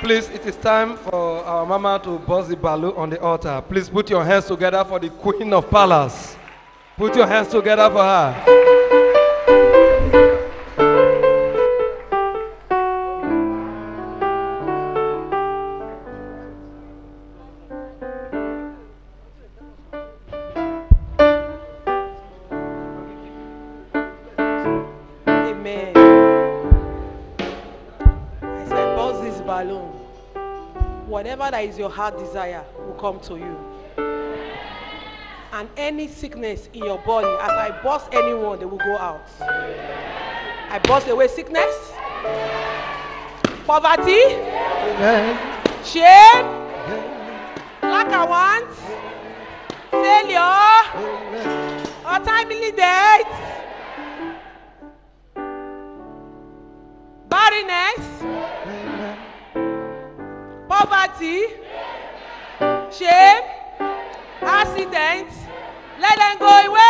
Please, it is time for our mama to bust the balloon on the altar. Please put your hands together for the Queen of Palace. Put your hands together for her. Balloon, whatever that is your heart desire will come to you. And any sickness in your body, as I bust anyone, they will go out. I bust away sickness, poverty, shame, lack of want, failure, untimely death. barrenness, poverty, shame, accident, let them go away.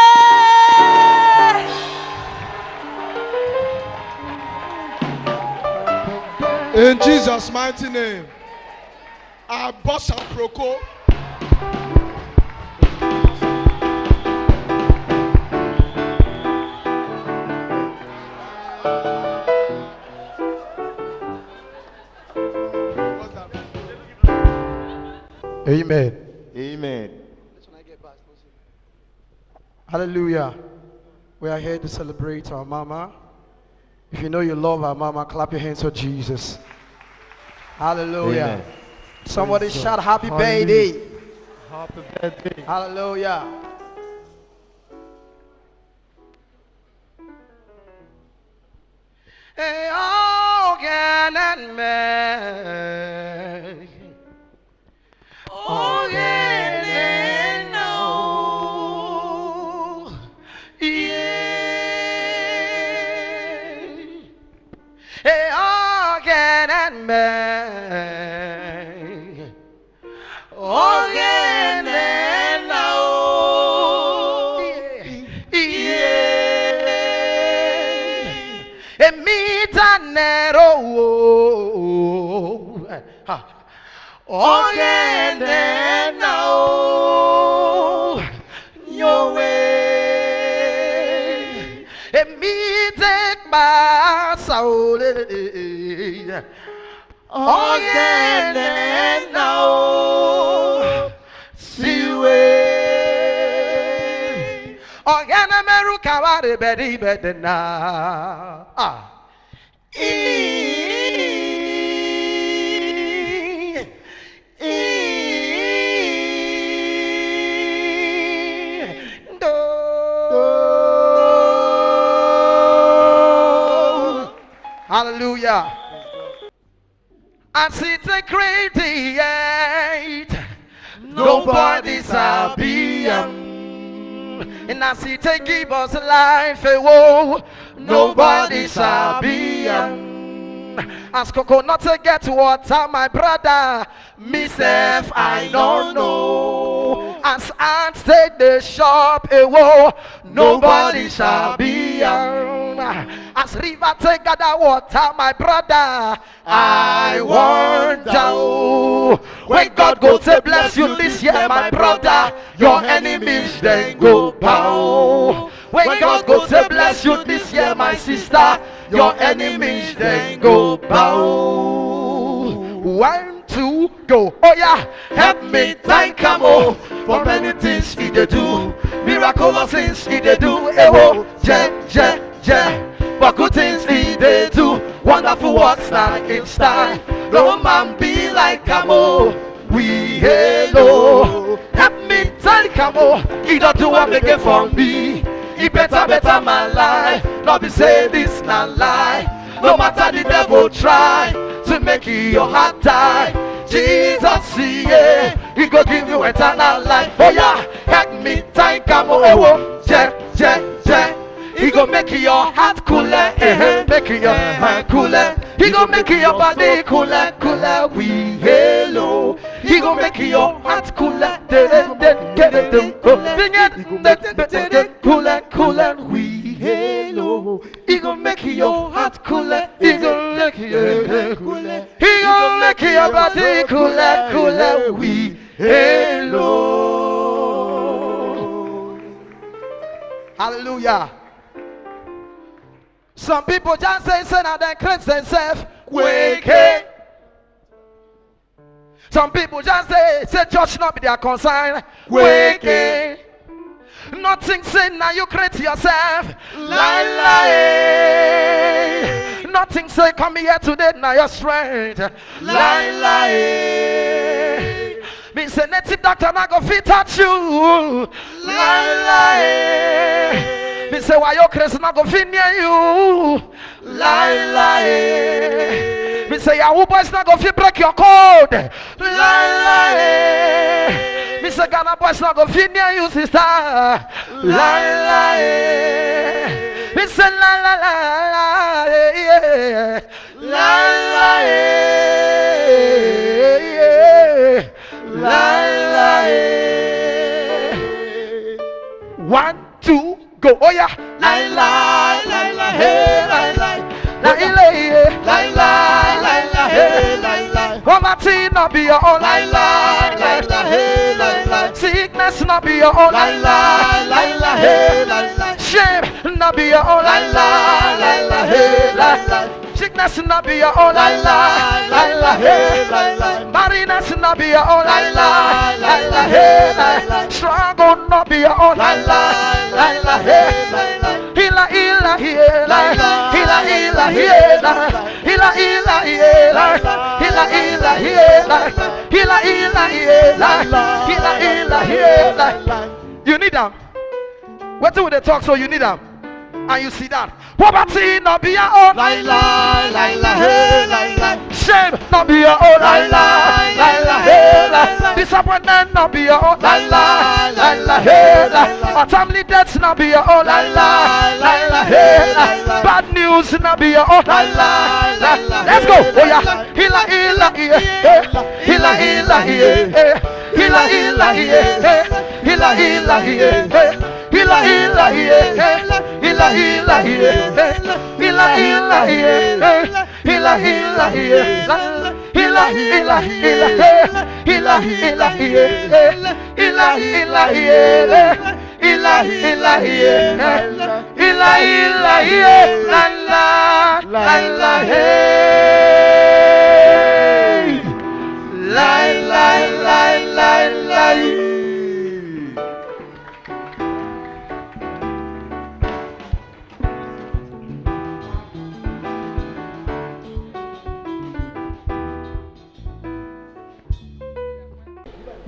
In Jesus' mighty name. I bust and proco. Amen. Amen. Hallelujah. We are here to celebrate our mama. If you know you love our mama, clap your hands for Jesus. Hallelujah. Amen. Somebody Praise shout happy Hallelujah. birthday. Happy birthday. Hallelujah. Hey, oh, can and man. Ha. Again now, your way. Me take my soul. Again now, see way. Again, America, what a better, better now. Ah. Hallelujah. It's a create, nobody's happy. And as it a give us life, eh, whoa, nobody's happy. As coconut to get water, my brother, myself, I don't know. As ants take the shop, eh, whoa, nobody shall be. As river take gather water, my brother, I wonder. oh, When God go to bless you this year, my brother, your enemies then go bow. When God go to bless you this year, my sister, your enemies then go bow. One, two, go. Oh yeah, help me thank him oh for many things he do, miraculous things he do. Eh oh, je je je, but good things he dey do, wonderful works like in style. No man be like oh. We hello, help me him oh. He don't do what again for me. He better, better my life. Not be say this not lie. No matter the devil try to make your heart die. Jesus, yeah, he go give you eternal life. Oh yeah, help me thank eh, oh, je, je, je. He go make your heart cooler, eh, eh, make your mind cooler. He go make your body cooler, cooler. We hello. He go make your heart cooler, cooler, cooler. We hello. He gonna make your heart cooler. He gonna make your cooler. He gonna make your body cooler, cooler. We alone. Hallelujah. Some people just say, say now they cleanse themselves. Wicked. Some people just say, say church not be their concern. Wicked. Nothing say now you create yourself. Lie, lie. Nothing say come here today now your strength. Lie, lie. Me say native doctor not go fit touch you. Lie, lie. Me say why your Christ not go fit near you. Lie, lie. Me say your boys not go fit break your code. Lie, lie. Me say Ghana boys not go fit near you, sister. Lie, lie. Me say la la la la yeah. Lie, lie. Not be your own. Lie, lie, lie, lie, hey, lie, lie. Sickness not be your own. Lie, lie, lie, lie, hey, lie, lie. Shame not be your own. Lie, lie, lie, lie, hey, lie, lie. Sickness not be your own. Lie, lie, lie, lie, hey, lie, lie. Barrenness not be your own. Lie, lie, lie, lie, hey, lie, lie. Struggle not be your own. Lie, lie, lie, lie, hey, lie, lie. Hila, hila, hila, hila, hila, hila, hila, hila, hila, hila, hila, hila, hila, hila, hila, hila, hila. You need them. What do they talk? So you need them. And you see that. Poverty not be your own. Shame not be your own. Disappointment not be your own. Oh, lie, lie, lie, lie, hey, lie. Untimely deaths not be your own. Lie, lie, lie, hey, lie. Bad news not be your own. Oh, lie, lie, lie, lie. Let's go. Oh yeah. Hila, hila. Hila, hila. Hila, hila. Hila, hila. Hila, hila. Hila, hila. Hila, hila, yeah. Hila, hila, yeah. Hila, hila. Hila, hila, yeah. Hila, hila, yeah. Hila, hila, yeah. Hila, hila, yeah. La, la, la, la. La, la, la, la,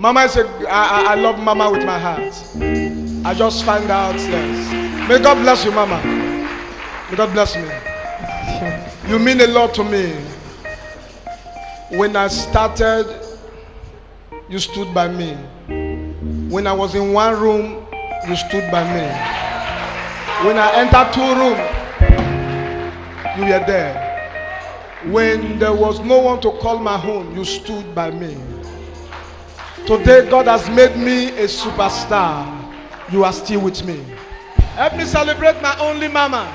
Mama is a, I, I love Mama with my heart. I just find out, yes. May God bless you, Mama. May God bless me. You mean a lot to me. When I started, you stood by me. When I was in one room, you stood by me. When I entered two rooms, you were there. When there was no one to call my home, you stood by me. Today, God has made me a superstar. You are still with me. Help me celebrate my only mama.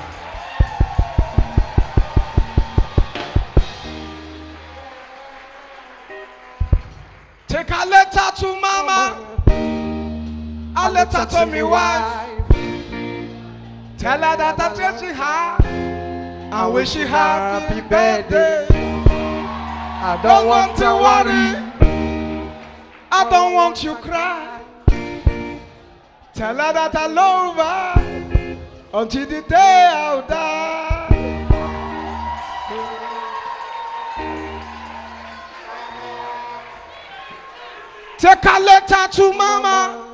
Take a letter to mama. A letter to me wife. Tell her that I treasure her. I wish her happy birthday. I don't want to worry. I don't want you cry. Tell her that I love her until the day I'll die. Take a letter to mama,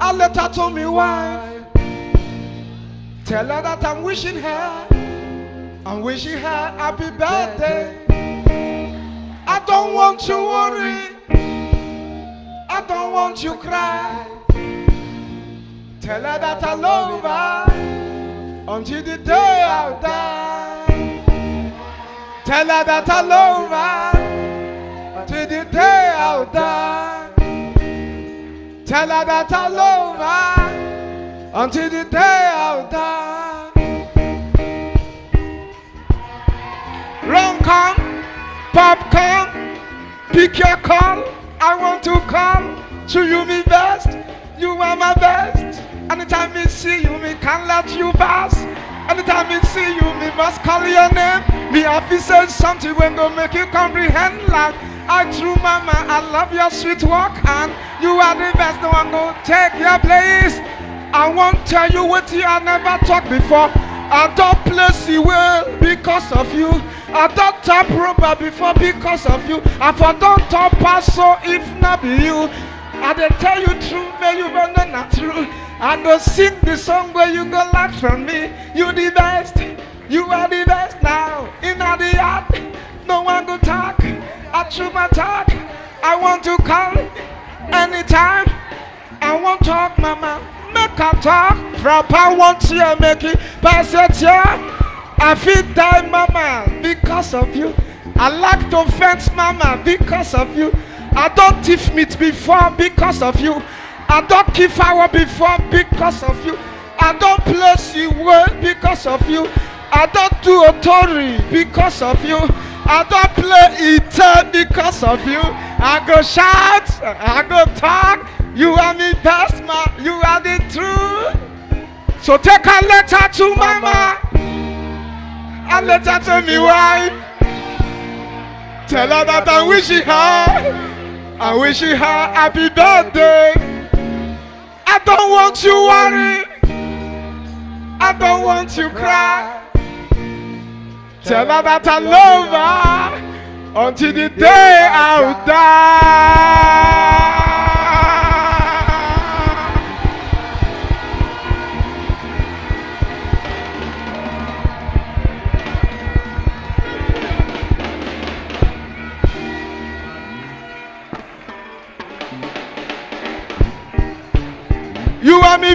a letter to me wife. Tell her that I'm wishing her, I'm wishing her happy birthday. I don't want you won't you cry? Tell her that I love her until the day I'll die. Tell her that I love her until the day I'll die. Tell her that I love her until the day I'll die. Rum come, popcorn, pick your call. I want to come you, me best. You are my best. Anytime me see you, me can't let you pass. Anytime me see you, me must call your name. Me have to say something when go make you comprehend like I true mama, I love your sweet walk and you are the best. No one go take your place. I won't tell you what you I never talked before. I don't place you well because of you. I don't tap rubber before because of you. I for don't top pass so if not be you. I dey tell you true, may you know not true. I go sing the song where you go laugh from me. You the best, you are the best now. In the yard, no one go talk. I true my talk. I want to call anytime. I want talk, mama. Make a talk. Proper want to make it. Pass it here. I feel die, mama, because of you. I like to fence, mama, because of you. I don't thief meat before because of you. I don't keep flower before because of you. I don't place you well because of you. I don't do authority because of you. I don't play it because of you. I go shout, I go talk. You are me best man, you are the truth. So take a letter to mama, a letter to me wife. Tell her that I'm wishing her, I'm wishing her happy birthday. I don't want you worry, I don't want you cry. Tell her that I love her until the day I'll die.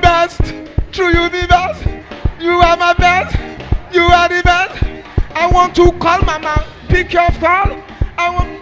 Best, true best. You are my best, you are the best. I want to call mama, pick your call. I want.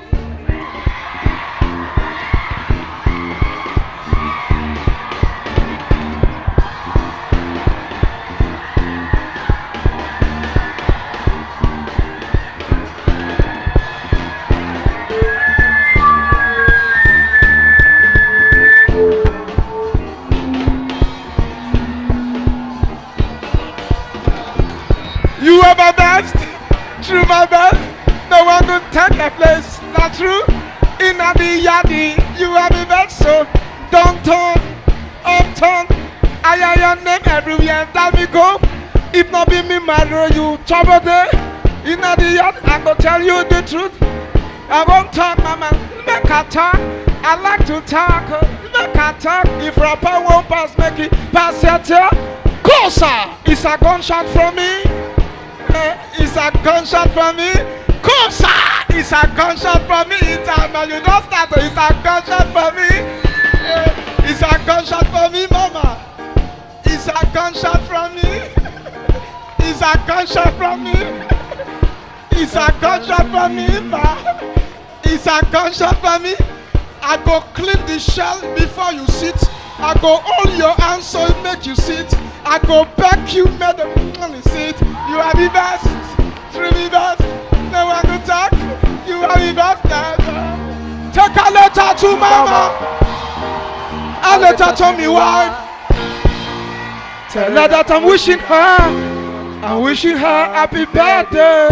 Trouble there. In the yard, I go tell you the truth. I won't talk, mama, make a talk. I like to talk, make a talk. If rapper won't pass, make it pass it here. Closer, it's a gunshot from me. Eh, It's a gunshot from me. Sir. It's a gunshot from me. It's a man. You don't start. It's a gunshot from me. Eh, It's a gunshot from me, mama. It's a gunshot from me. It's a gunshot from me. It's a gunshot from me, ma. It's a gunshot from me. I go clean the shell before you sit. I go hold your hand so it make you sit. I go back you, money sit. You are the best, true the best. No one to talk. You are the best. Take a letter to mama. A letter to me wife. Tell her that I'm wishing her, I'm wishing her happy birthday.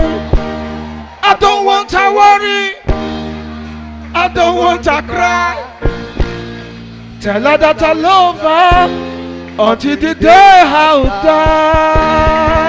I don't want her worry. I don't want her cry. Tell her that I love her until the day I'll die.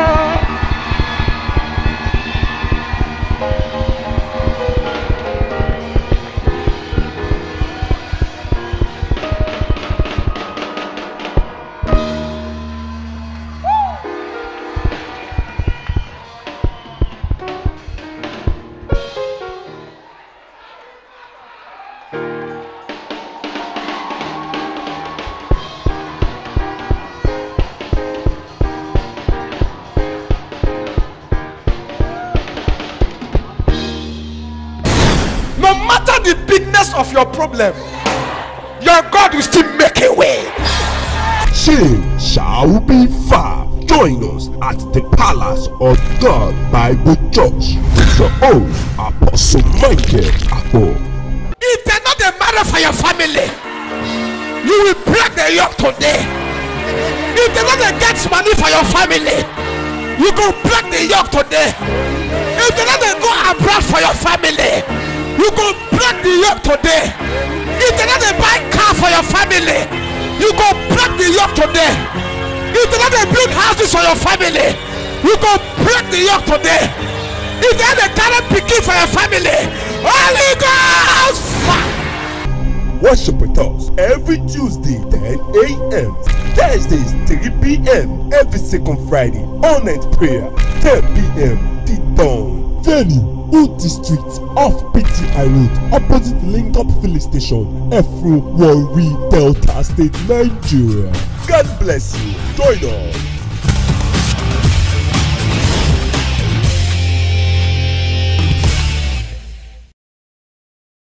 Your problem, your God will still make a way. Change shall be far. Join us at the Palace of God Bible Church with your own Apostle Michael Akpor. If they're not a marry for your family, you will break the yoke today. If they're not a get money for your family, you go break the yoke today. If they're not a go abroad for your family, you go break the yoke today. If they're not buy car for your family, you go break the yoke today. If they're not build houses for your family, you go break the yoke today. If they're not talent picking for your family, Holy Ghost. Worship with us every Tuesday 10 a.m. Thursdays 3 p.m. Every second Friday. All night prayer 10 p.m. The dawn. Venue Uti Street off PTI Road opposite Link Up Filling Station Efro Warri Delta State Nigeria. God bless you. Join us.